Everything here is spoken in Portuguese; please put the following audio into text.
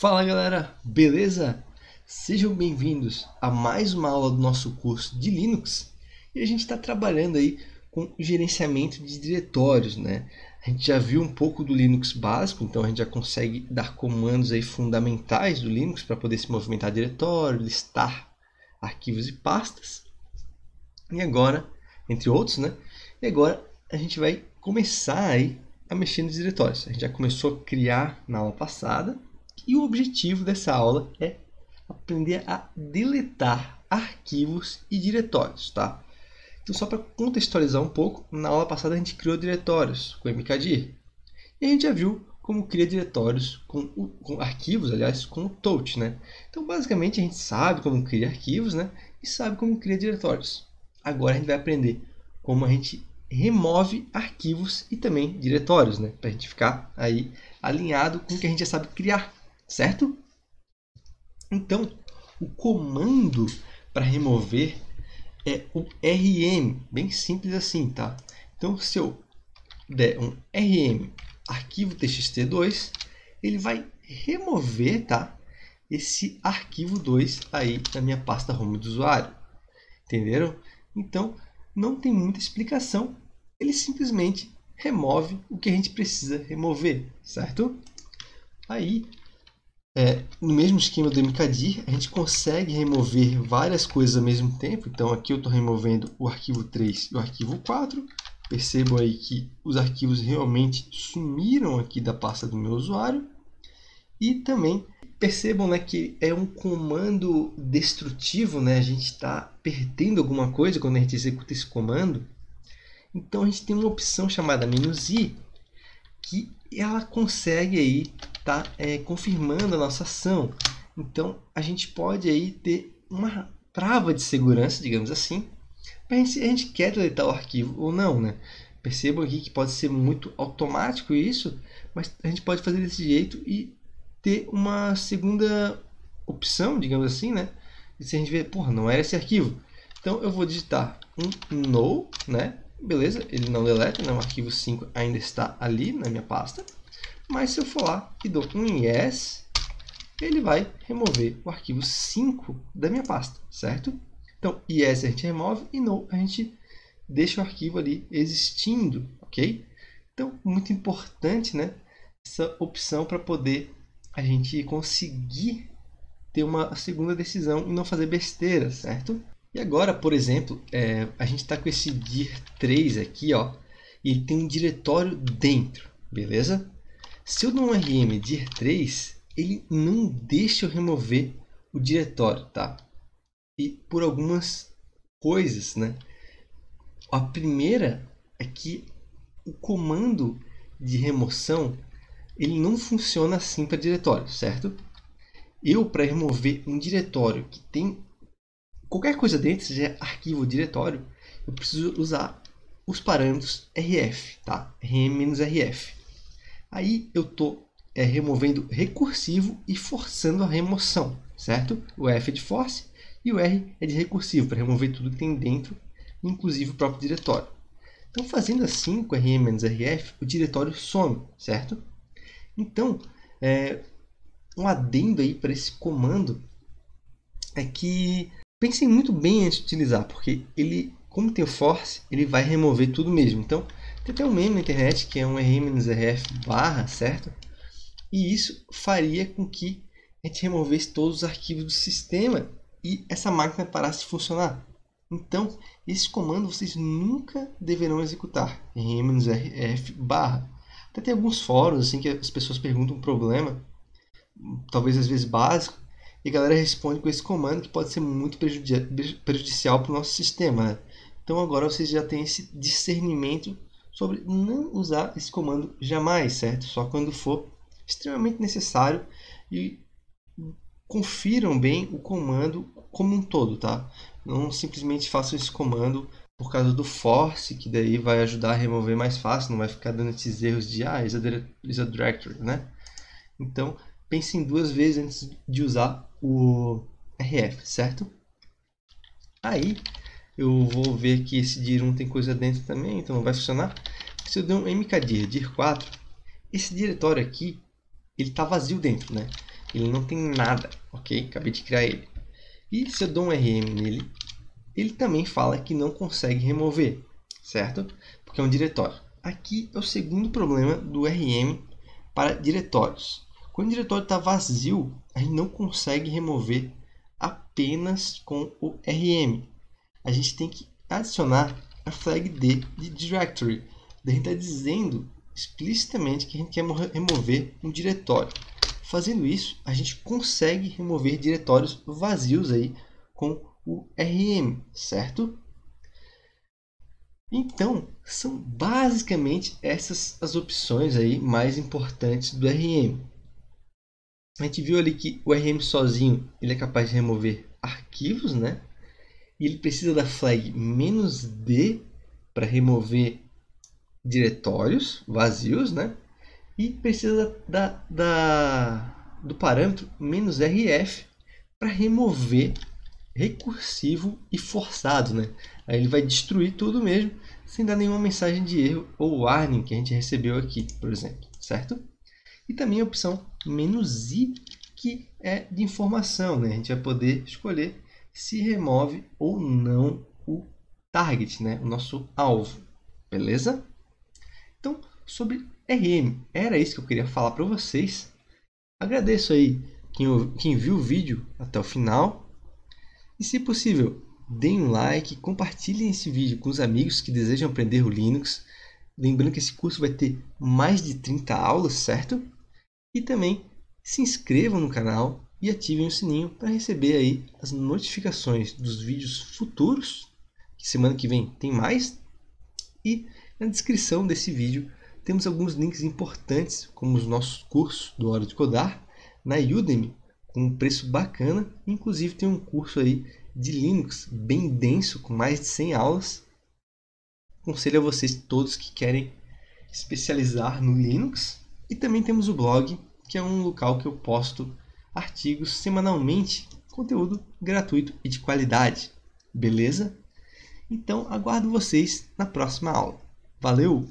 Fala galera, beleza? Sejam bem-vindos a mais uma aula do nosso curso de Linux e a gente está trabalhando aí com gerenciamento de diretórios, né? A gente já viu um pouco do Linux básico, então a gente já consegue dar comandos aí fundamentais do Linux para poder se movimentar diretório, listar arquivos e pastas. E agora, entre outros, né? E agora a gente vai começar aí a mexer nos diretórios. A gente já começou a criar na aula passada e o objetivo dessa aula é aprender a deletar arquivos e diretórios, tá? Então, só para contextualizar um pouco, na aula passada a gente criou diretórios com mkdir. E a gente já viu como cria diretórios com, com arquivos, aliás, com o touch, né? Então, basicamente, a gente sabe como cria arquivos, né? E sabe como cria diretórios. Agora a gente vai aprender como a gente remove arquivos e também diretórios, né? Para a gente ficar aí alinhado com o que a gente já sabe criar certo? Então, o comando para remover é o rm, bem simples assim, tá? Então, se eu der um rm arquivo txt2, ele vai remover, tá? Esse arquivo 2 aí na minha pasta home do usuário. Entenderam? Então, não tem muita explicação. Ele simplesmente remove o que a gente precisa remover, certo? Aí, é, no mesmo esquema do mkdir, a gente consegue remover várias coisas ao mesmo tempo. Então, aqui eu estou removendo o arquivo 3 e o arquivo 4. Percebam aí que os arquivos realmente sumiram aqui da pasta do meu usuário. E também percebam né, que é um comando destrutivo, né? a gente está perdendo alguma coisa quando a gente executa esse comando. Então, a gente tem uma opção chamada "-i", que ela consegue aí tá é, confirmando a nossa ação. Então a gente pode aí ter uma trava de segurança, digamos assim, para gente, a gente quer deletar o arquivo ou não, né? Percebam aqui que pode ser muito automático isso, mas a gente pode fazer desse jeito e ter uma segunda opção, digamos assim, né? E se a gente ver, porra, não era esse arquivo. Então eu vou digitar um no, né? Beleza, ele não deleta, né? o arquivo 5 ainda está ali na minha pasta. Mas se eu for lá e dou um yes, ele vai remover o arquivo 5 da minha pasta, certo? Então, yes a gente remove e no a gente deixa o arquivo ali existindo, ok? Então, muito importante né, essa opção para poder a gente conseguir ter uma segunda decisão e não fazer besteira, certo? E agora, por exemplo, é, a gente está com esse dir 3 aqui, ó, e ele tem um diretório dentro, beleza? Se eu dou um rm dir 3, ele não deixa eu remover o diretório, tá? E por algumas coisas, né? A primeira é que o comando de remoção ele não funciona assim para diretório, certo? Eu, para remover um diretório que tem qualquer coisa dentro, seja arquivo ou diretório, eu preciso usar os parâmetros rf, tá? rm-rf. Aí eu estou é, removendo recursivo e forçando a remoção, certo? O F é de force e o R é de recursivo, para remover tudo que tem dentro, inclusive o próprio diretório. Então, fazendo assim com rm-rf, o diretório some, certo? Então, é, um adendo aí para esse comando é que Pensem muito bem antes de utilizar, porque ele, como tem o force, ele vai remover tudo mesmo. Então, tem até um meme na internet que é um rm-rf barra, certo? E isso faria com que a gente removesse todos os arquivos do sistema e essa máquina parasse de funcionar. Então, esse comando vocês nunca deverão executar, rm-rf barra. Até tem alguns fóruns assim que as pessoas perguntam um problema, talvez às vezes básico, e a galera responde com esse comando que pode ser muito prejudicial para o nosso sistema. Né? Então agora vocês já têm esse discernimento sobre não usar esse comando jamais, certo? Só quando for extremamente necessário e confiram bem o comando como um todo, tá? Não simplesmente façam esse comando por causa do force, que daí vai ajudar a remover mais fácil, não vai ficar dando esses erros de ah, is a, is a directory, né? Então, pensem duas vezes antes de usar o RF, certo? Aí eu vou ver que esse dir1 tem coisa dentro também, então não vai funcionar. Se eu der um mkdir dir4, esse diretório aqui ele está vazio dentro, né? ele não tem nada, ok? Acabei de criar ele. E se eu dou um RM nele, ele também fala que não consegue remover, certo? Porque é um diretório. Aqui é o segundo problema do RM para diretórios. Quando o diretório está vazio, a gente não consegue remover apenas com o RM. A gente tem que adicionar a flag D de directory. A gente está dizendo explicitamente que a gente quer remover um diretório. Fazendo isso, a gente consegue remover diretórios vazios aí com o RM, certo? Então, são basicamente essas as opções aí mais importantes do RM. A gente viu ali que o RM sozinho ele é capaz de remover arquivos, né? E ele precisa da flag "-d" para remover diretórios vazios, né? E precisa da, da do parâmetro "-rf" para remover recursivo e forçado, né? Aí ele vai destruir tudo mesmo, sem dar nenhuma mensagem de erro ou warning que a gente recebeu aqui, por exemplo, certo? E também a opção "-i", que é de informação, né? A gente vai poder escolher se remove ou não o target, né? o nosso alvo. Beleza? Então, sobre RM, era isso que eu queria falar para vocês. Agradeço aí quem, quem viu o vídeo até o final. E se possível, deem um like, compartilhem esse vídeo com os amigos que desejam aprender o Linux. Lembrando que esse curso vai ter mais de 30 aulas, certo? E também se inscrevam no canal e ativem o sininho para receber aí as notificações dos vídeos futuros. Que semana que vem tem mais. E na descrição desse vídeo temos alguns links importantes, como os nossos cursos do Hora de Codar, na Udemy, com um preço bacana. Inclusive tem um curso aí de Linux bem denso, com mais de 100 aulas. Aconselho a vocês todos que querem especializar no Linux. E também temos o blog, que é um local que eu posto artigos semanalmente, conteúdo gratuito e de qualidade. Beleza? Então aguardo vocês na próxima aula. Valeu!